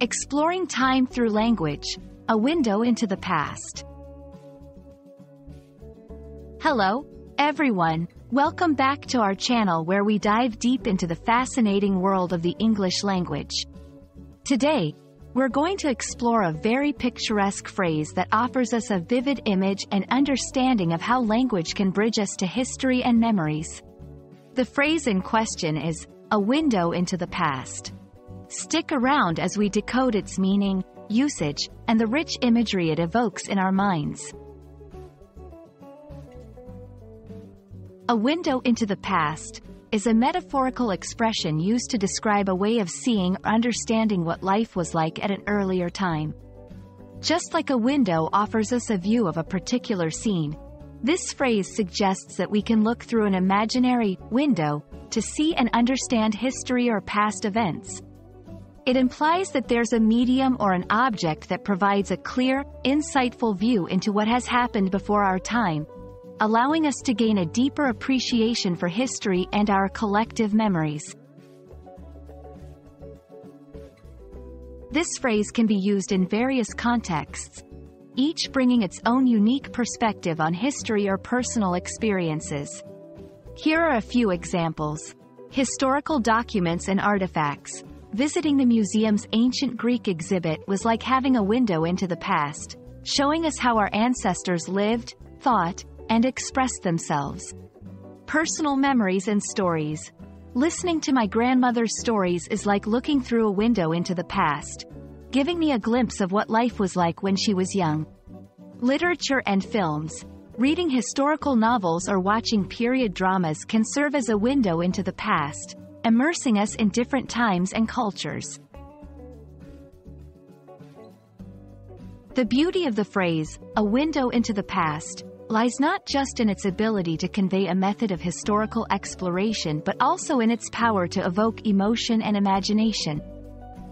Exploring Time Through Language, a window into the past. Hello, everyone. Welcome back to our channel where we dive deep into the fascinating world of the English language. Today, we're going to explore a very picturesque phrase that offers us a vivid image and understanding of how language can bridge us to history and memories. The phrase in question is, a window into the past. Stick around as we decode its meaning, usage, and the rich imagery it evokes in our minds. A window into the past is a metaphorical expression used to describe a way of seeing or understanding what life was like at an earlier time. Just like a window offers us a view of a particular scene, this phrase suggests that we can look through an imaginary window to see and understand history or past events. It implies that there's a medium or an object that provides a clear, insightful view into what has happened before our time, allowing us to gain a deeper appreciation for history and our collective memories. This phrase can be used in various contexts, each bringing its own unique perspective on history or personal experiences. Here are a few examples. Historical documents and artifacts. Visiting the museum's ancient Greek exhibit was like having a window into the past, showing us how our ancestors lived, thought, and expressed themselves. Personal memories and stories. Listening to my grandmother's stories is like looking through a window into the past, giving me a glimpse of what life was like when she was young. Literature and films. Reading historical novels or watching period dramas can serve as a window into the past, immersing us in different times and cultures. The beauty of the phrase, a window into the past, lies not just in its ability to convey a method of historical exploration but also in its power to evoke emotion and imagination.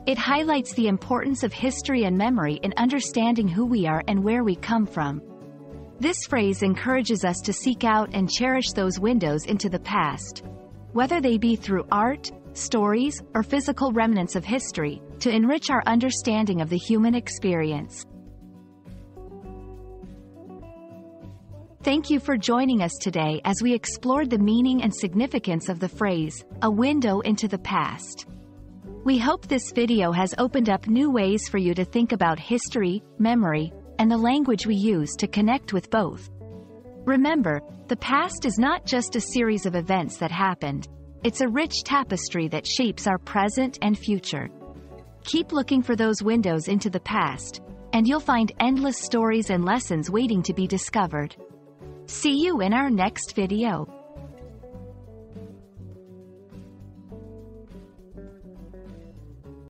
It highlights the importance of history and memory in understanding who we are and where we come from. This phrase encourages us to seek out and cherish those windows into the past, whether they be through art, stories, or physical remnants of history, to enrich our understanding of the human experience. Thank you for joining us today as we explored the meaning and significance of the phrase, a window into the past. We hope this video has opened up new ways for you to think about history, memory, and the language we use to connect with both. Remember, the past is not just a series of events that happened, it's a rich tapestry that shapes our present and future. Keep looking for those windows into the past, and you'll find endless stories and lessons waiting to be discovered. See you in our next video.